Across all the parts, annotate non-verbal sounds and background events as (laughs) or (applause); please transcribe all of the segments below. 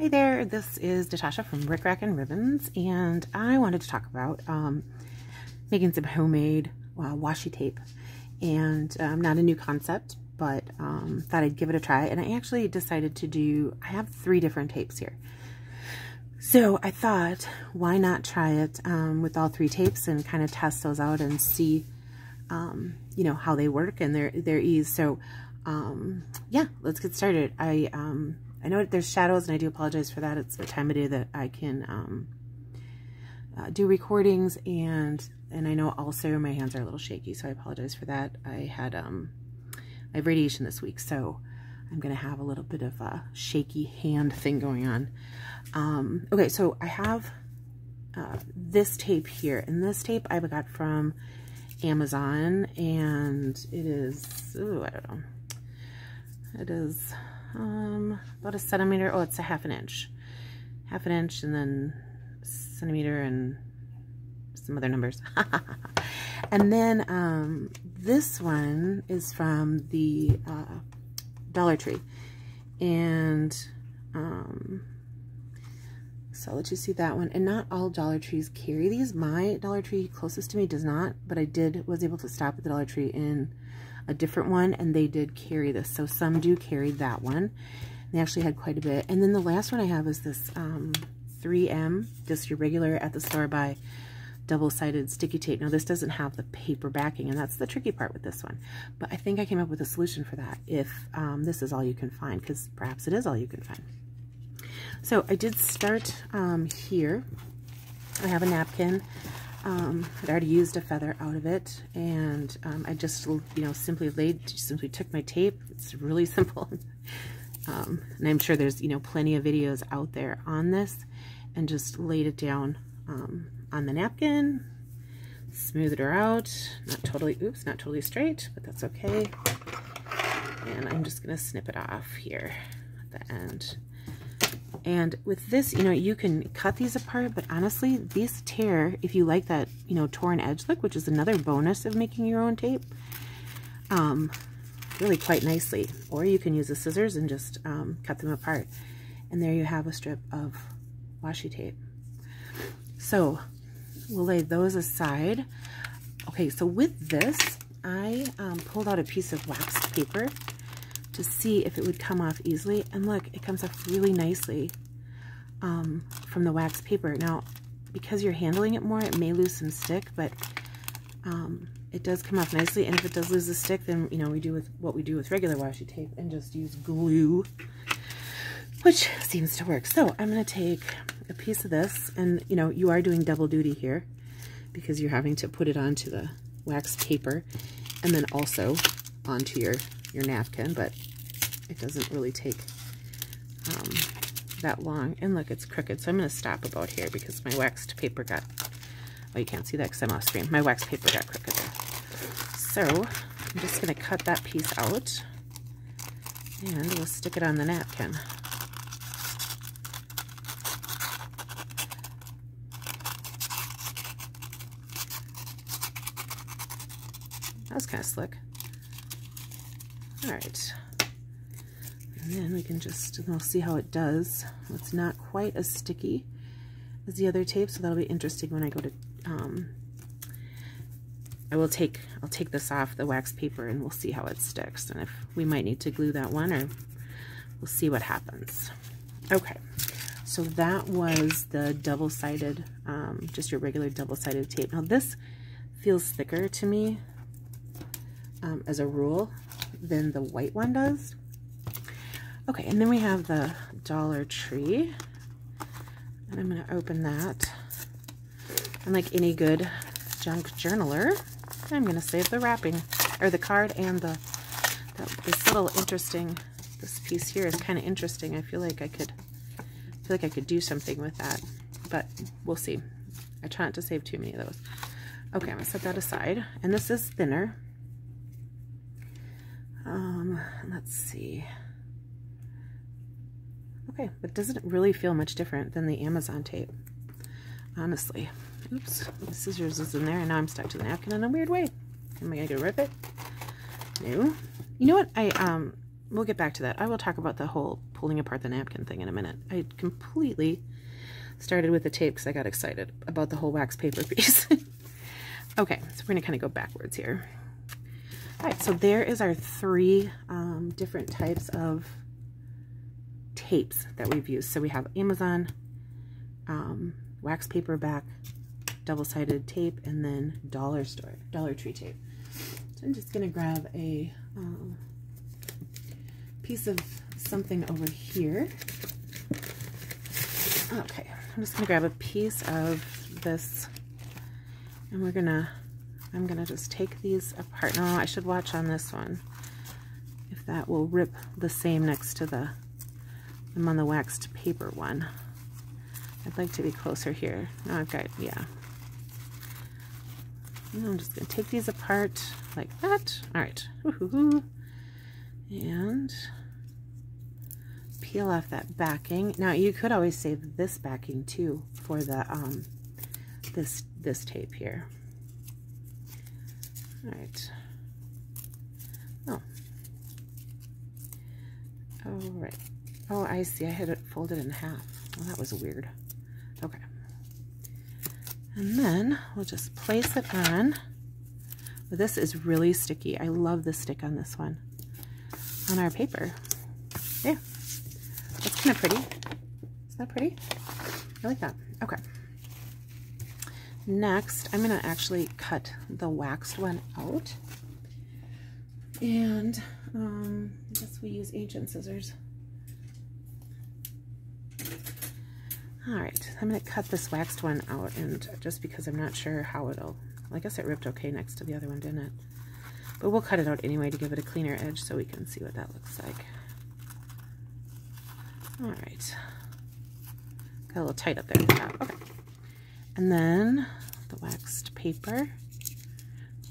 Hi there, this is Natasha from Rick Rack and Ribbons, and I wanted to talk about um, making some homemade uh, washi tape. And um, not a new concept, but um, thought I'd give it a try. And I actually decided to do, I have three different tapes here. So I thought, why not try it um, with all three tapes and kind of test those out and see, um, you know, how they work and their, their ease. So um, yeah, let's get started. I I know there's shadows and I do apologize for that. It's the time of day that I can um, uh, do recordings and and I know also my hands are a little shaky, so I apologize for that. I had um, I have radiation this week, so I'm going to have a little bit of a shaky hand thing going on. Um, okay, so I have uh, this tape here, and this tape I got from Amazon, and it is, oh, I don't know, it is um, about a centimeter. Oh, it's a half an inch. Half an inch and then centimeter and some other numbers. (laughs) and then um, this one is from the uh, Dollar Tree. And um, so I'll let you see that one. And not all Dollar Trees carry these. My Dollar Tree closest to me does not, but I did was able to stop at the Dollar Tree in a different one and they did carry this. So some do carry that one. They actually had quite a bit. And then the last one I have is this um, 3M, just your regular at the store by double-sided sticky tape. Now this doesn't have the paper backing and that's the tricky part with this one. But I think I came up with a solution for that if um, this is all you can find because perhaps it is all you can find. So I did start um, here. I have a napkin um, I'd already used a feather out of it, and um, I just, you know, simply laid, simply took my tape. It's really (laughs) simple. um, and I'm sure there's, you know, plenty of videos out there on this, and just laid it down um, on the napkin, smoothed her out. Not totally, oops, not totally straight, but that's okay. And I'm just going to snip it off here at the end. And with this, you know, you can cut these apart, but honestly, these tear, if you like that, you know, torn edge look, which is another bonus of making your own tape, um, really quite nicely. Or you can use the scissors and just um, cut them apart. And there you have a strip of washi tape. So we'll lay those aside. Okay, so with this, I um, pulled out a piece of wax paper to see if it would come off easily. And look, it comes off really nicely um, from the wax paper. Now, because you're handling it more, it may lose some stick, but um, it does come off nicely. And if it does lose the stick, then, you know, we do with what we do with regular washi tape and just use glue, which seems to work. So I'm going to take a piece of this, and, you know, you are doing double duty here because you're having to put it onto the wax paper and then also onto your, your napkin, but it doesn't really take um, that long. And look, it's crooked. So I'm going to stop about here because my waxed paper got, oh, you can't see that because I'm off screen. My wax paper got crooked there. So I'm just going to cut that piece out and we'll stick it on the napkin. That was kind of slick. All right. And then we can just, we'll see how it does. It's not quite as sticky as the other tape, so that'll be interesting when I go to, um, I will take, I'll take this off the wax paper and we'll see how it sticks. And if we might need to glue that one or we'll see what happens. Okay, so that was the double-sided, um, just your regular double-sided tape. Now this feels thicker to me um, as a rule than the white one does. Okay, and then we have the Dollar Tree. And I'm going to open that. And like any good junk journaler, I'm going to save the wrapping, or the card and the, the this little interesting, this piece here is kind of interesting. I feel like I could, I feel like I could do something with that, but we'll see. I try not to save too many of those. Okay, I'm going to set that aside. And this is thinner. Um, let's see. Okay, but doesn't really feel much different than the Amazon tape, honestly. Oops, the scissors is in there, and now I'm stuck to the napkin in a weird way. Am I going to rip it? No. You know what? I um we'll get back to that. I will talk about the whole pulling apart the napkin thing in a minute. I completely started with the tape because I got excited about the whole wax paper (laughs) piece. okay, so we're going to kind of go backwards here. All right, so there is our three um, different types of tapes that we've used. So we have Amazon, um, wax paper back, double-sided tape, and then dollar store, Dollar Tree tape. So I'm just going to grab a um, piece of something over here. Okay, I'm just going to grab a piece of this, and we're going to, I'm going to just take these apart. No, I should watch on this one, if that will rip the same next to the, I'm on the waxed paper one. I'd like to be closer here. No, I've got, yeah. And I'm just going to take these apart like that. All right. And peel off that backing. Now you could always save this backing too for the um, this this tape here. All right. Oh. Oh right. Oh, I see. I had it folded in half. Well, that was weird. Okay. And then we'll just place it on. This is really sticky. I love the stick on this one. On our paper. Yeah. That's kind of pretty. Is that pretty? I like that. Okay. Next, I'm going to actually cut the waxed one out. And um, I guess we use ancient scissors. All right, I'm going to cut this waxed one out, and just because I'm not sure how it'll, I guess it ripped okay next to the other one, didn't it? But we'll cut it out anyway to give it a cleaner edge so we can see what that looks like. All right. Got a little tight up there the top. Okay. And then the waxed paper.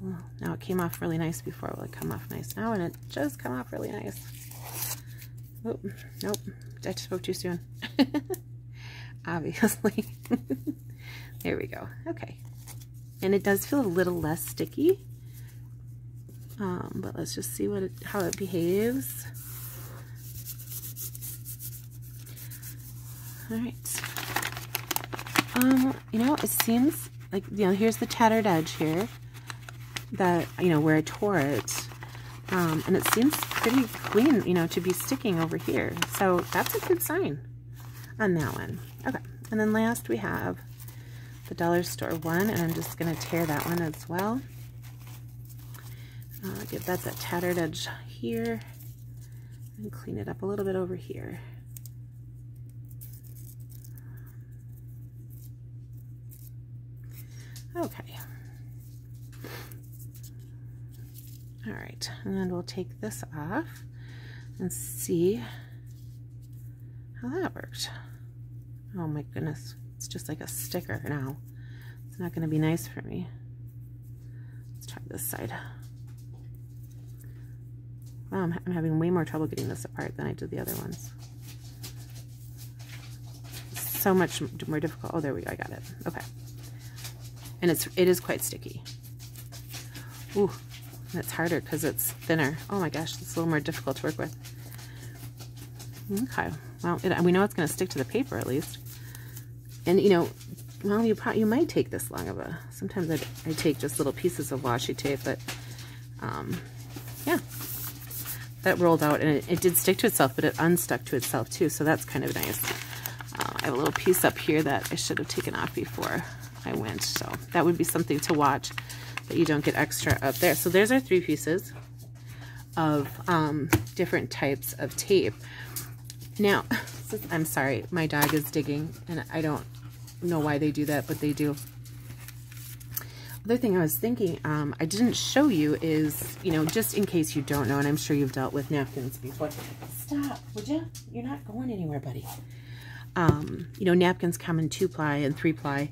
Well, now it came off really nice before. Will it come off nice now? And it just come off really nice. Oh, nope. I spoke too soon. (laughs) Obviously. (laughs) there we go. Okay. And it does feel a little less sticky. Um, but let's just see what it, how it behaves. All right. Um, you know, it seems like, you know, here's the tattered edge here that, you know, where I tore it. Um, and it seems pretty clean, you know, to be sticking over here. So that's a good sign on that one. Okay. And then last we have the dollar store one, and I'm just going to tear that one as well. Uh, give that that tattered edge here and clean it up a little bit over here. Okay. All right, and then we'll take this off and see how that worked. Oh my goodness, it's just like a sticker now. It's not going to be nice for me. Let's try this side. Wow, I'm, I'm having way more trouble getting this apart than I did the other ones. So much more difficult. Oh, there we go. I got it. Okay and it's it is quite sticky. Ooh, it's harder because it's thinner. Oh my gosh, it's a little more difficult to work with. Okay, well, it, we know it's going to stick to the paper at least. And you know, well, you probably you might take this long of a. Sometimes I, I take just little pieces of washi tape, but um, yeah, that rolled out and it, it, did stick to itself, but it unstuck to itself too. So that's kind of nice. Uh, I have a little piece up here that I should have taken off before I went. So that would be something to watch that you don't get extra up there. So there's our three pieces of um, different types of tape. Now, (laughs) I'm sorry, my dog is digging and I don't know why they do that, but they do. Other thing I was thinking, um, I didn't show you is, you know, just in case you don't know, and I'm sure you've dealt with napkins before. Stop, would you? You're not going anywhere, buddy. Um, you know, napkins come in two ply and three ply,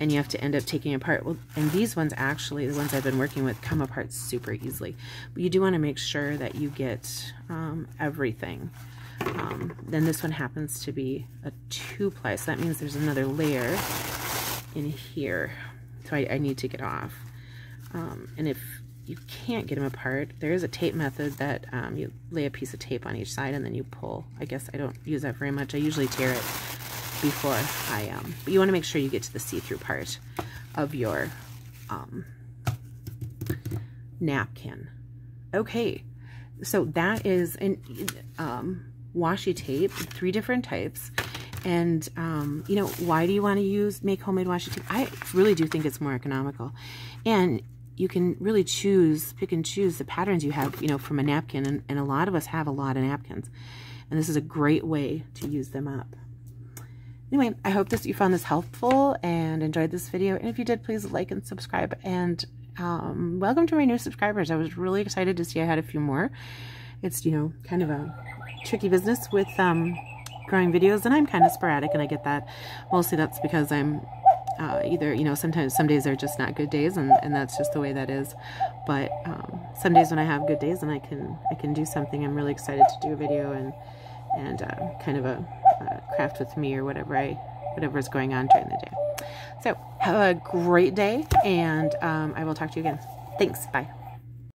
and you have to end up taking apart. Well, and these ones actually, the ones I've been working with, come apart super easily. But you do want to make sure that you get um, everything. Um, then this one happens to be a two-ply, so that means there's another layer in here. So I, I need to get off. Um, and if you can't get them apart. There is a tape method that um, you lay a piece of tape on each side and then you pull. I guess I don't use that very much. I usually tear it before I, um, but you want to make sure you get to the see-through part of your um, napkin. Okay, so that is an um, washi tape, three different types. And, um, you know, why do you want to use, make homemade washi tape? I really do think it's more economical. And you can really choose, pick and choose the patterns you have, you know, from a napkin. And, and a lot of us have a lot of napkins. And this is a great way to use them up. Anyway, I hope this you found this helpful and enjoyed this video. And if you did, please like and subscribe. And um, welcome to my new subscribers. I was really excited to see I had a few more. It's, you know, kind of a tricky business with um, growing videos, and I'm kind of sporadic, and I get that. Mostly that's because I'm uh, either, you know, sometimes some days are just not good days, and, and that's just the way that is. But um, some days when I have good days and I can I can do something, I'm really excited to do a video and and uh, kind of a, craft with me or whatever I whatever is going on during the day. So have a great day, and um, I will talk to you again. Thanks. Bye.